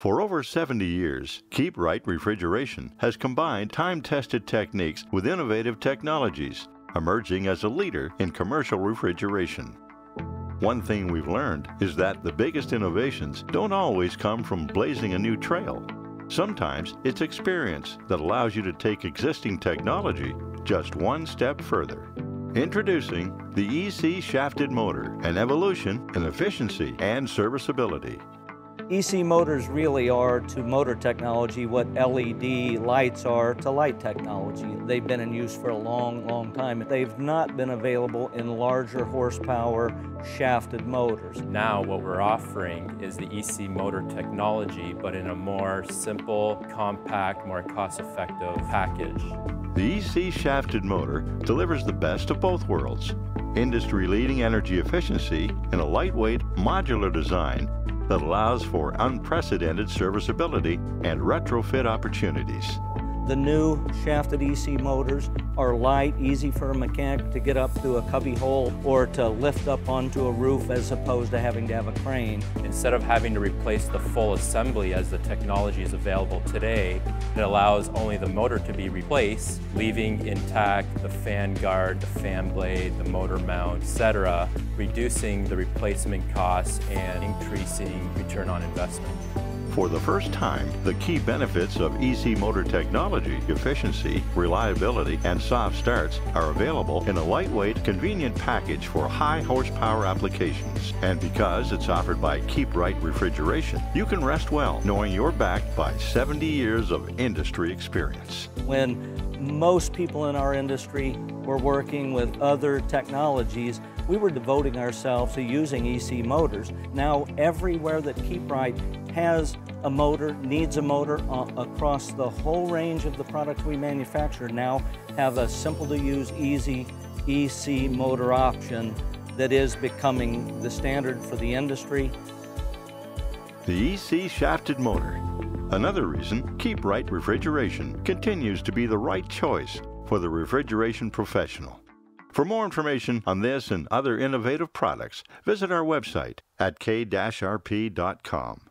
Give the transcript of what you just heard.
For over 70 years, KeepRite Refrigeration has combined time tested techniques with innovative technologies, emerging as a leader in commercial refrigeration. One thing we've learned is that the biggest innovations don't always come from blazing a new trail. Sometimes it's experience that allows you to take existing technology just one step further. Introducing the EC Shafted Motor, an evolution in efficiency and serviceability. EC motors really are to motor technology what LED lights are to light technology. They've been in use for a long, long time. They've not been available in larger horsepower shafted motors. Now what we're offering is the EC motor technology, but in a more simple, compact, more cost-effective package. The EC shafted motor delivers the best of both worlds. Industry-leading energy efficiency in a lightweight, modular design that allows for unprecedented serviceability and retrofit opportunities. The new shafted EC motors are light, easy for a mechanic to get up to a cubby hole or to lift up onto a roof as opposed to having to have a crane. Instead of having to replace the full assembly as the technology is available today, it allows only the motor to be replaced, leaving intact the fan guard, the fan blade, the motor mount, etc., reducing the replacement costs and increasing return on investment. For the first time, the key benefits of EC motor technology, efficiency, reliability, and soft starts are available in a lightweight, convenient package for high horsepower applications. And because it's offered by KeepRite Refrigeration, you can rest well knowing you're backed by 70 years of industry experience. When most people in our industry were working with other technologies, we were devoting ourselves to using EC motors. Now, everywhere that KeepRite has a motor, needs a motor uh, across the whole range of the products we manufacture now have a simple to use, easy EC motor option that is becoming the standard for the industry. The EC shafted motor. Another reason KeepRite Refrigeration continues to be the right choice for the refrigeration professional. For more information on this and other innovative products, visit our website at k-rp.com.